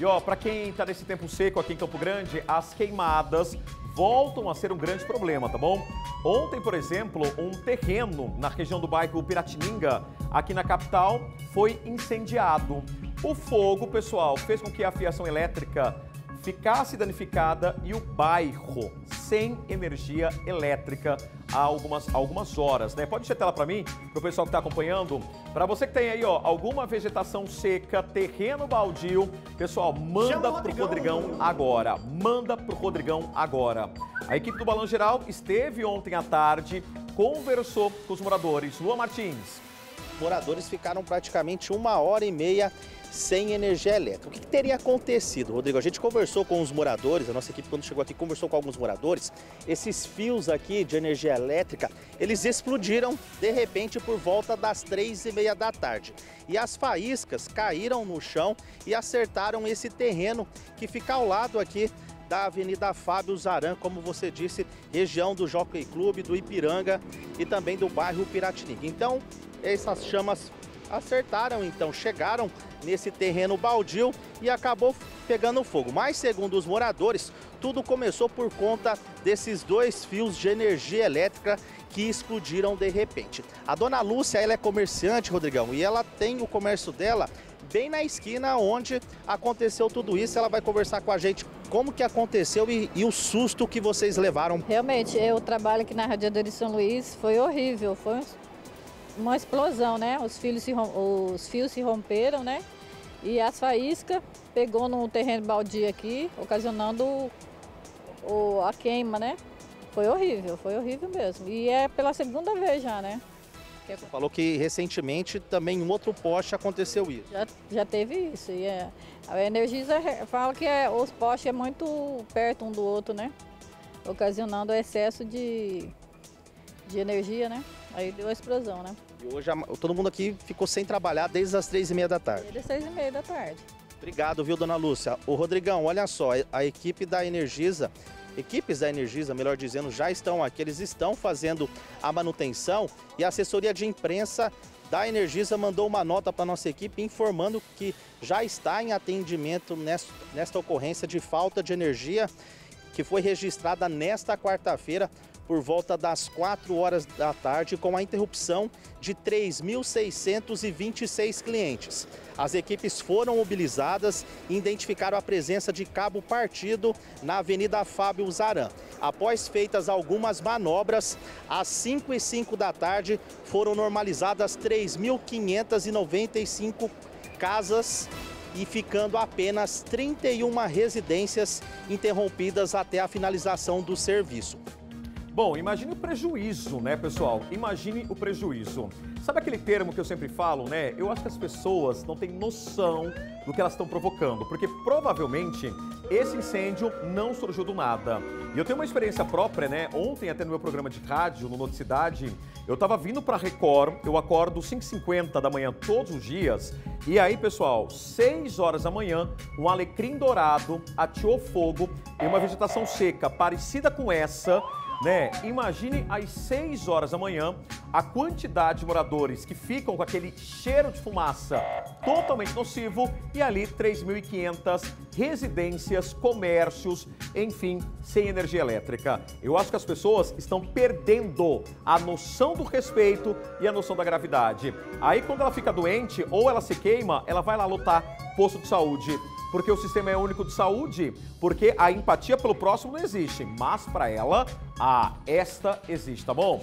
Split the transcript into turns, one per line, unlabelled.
E ó, para quem tá nesse tempo seco aqui em Campo Grande, as queimadas voltam a ser um grande problema, tá bom? Ontem, por exemplo, um terreno na região do bairro Piratininga, aqui na capital, foi incendiado. O fogo, pessoal, fez com que a fiação elétrica ficasse danificada e o bairro sem energia elétrica há algumas, algumas horas, né? Pode deixar a tela para mim, para o pessoal que está acompanhando. Para você que tem aí, ó, alguma vegetação seca, terreno baldio, pessoal, manda pro Rodrigão agora. Manda pro Rodrigão agora. A equipe do Balão Geral esteve ontem à tarde, conversou com os moradores. Lua Martins.
Moradores ficaram praticamente uma hora e meia sem energia elétrica. O que, que, teria acontecido, Rodrigo? A gente conversou com os moradores, a nossa equipe quando chegou aqui conversou com alguns moradores. Esses fios aqui de energia elétrica, eles explodiram de repente por volta das três e meia da tarde. E as faíscas caíram no chão e acertaram esse terreno que fica ao lado aqui da Avenida Fábio Zaran, como você disse, região do Jockey Clube, do Ipiranga e também do bairro Piratininga. Então, essas chamas acertaram então, chegaram nesse terreno baldio e acabou pegando fogo. Mas segundo os moradores, tudo começou por conta desses dois fios de energia elétrica que explodiram de repente. A dona Lúcia, ela é comerciante, Rodrigão, e ela tem o comércio dela bem na esquina onde aconteceu tudo isso. Ela vai conversar com a gente como que aconteceu e, e o susto que vocês levaram.
Realmente, eu trabalho aqui na Radiadora de São Luís, foi horrível, foi uma explosão, né? Os, fios se, os fios se romperam, né? E as faíscas pegou no terreno baldio aqui, ocasionando o, a queima, né? Foi horrível, foi horrível mesmo. E é pela segunda vez já, né?
Você falou que recentemente também em outro poste aconteceu isso.
Já, já teve isso. E é, a Energisa fala que é, os postes é muito perto um do outro, né? Ocasionando excesso de, de energia, né? Aí deu a explosão, né?
E hoje todo mundo aqui ficou sem trabalhar desde as três e meia da tarde.
Desde as seis e meia da tarde.
Obrigado, viu, dona Lúcia? O Rodrigão, olha só, a equipe da Energisa, equipes da Energisa, melhor dizendo, já estão aqui, eles estão fazendo a manutenção e a assessoria de imprensa da Energisa mandou uma nota para nossa equipe informando que já está em atendimento nesta, nesta ocorrência de falta de energia que foi registrada nesta quarta-feira por volta das 4 horas da tarde, com a interrupção de 3.626 clientes. As equipes foram mobilizadas e identificaram a presença de cabo partido na Avenida Fábio Zaran. Após feitas algumas manobras, às 5 e 5 da tarde foram normalizadas 3.595 casas e ficando apenas 31 residências interrompidas até a finalização do serviço.
Bom, imagine o prejuízo, né, pessoal? Imagine o prejuízo. Sabe aquele termo que eu sempre falo, né? Eu acho que as pessoas não têm noção do que elas estão provocando, porque provavelmente esse incêndio não surgiu do nada. E eu tenho uma experiência própria, né? Ontem, até no meu programa de rádio, no Noticidade, eu tava vindo pra Record, eu acordo 5h50 da manhã todos os dias, e aí, pessoal, 6 horas da manhã, um alecrim dourado ateou fogo em uma vegetação seca parecida com essa, né? Imagine às 6 horas da manhã a quantidade de moradores que ficam com aquele cheiro de fumaça totalmente nocivo e ali 3.500 residências, comércios, enfim, sem energia elétrica. Eu acho que as pessoas estão perdendo a noção do respeito e a noção da gravidade. Aí quando ela fica doente ou ela se queima, ela vai lá lutar posto de saúde porque o sistema é único de saúde, porque a empatia pelo próximo não existe, mas para ela, a esta existe, tá bom?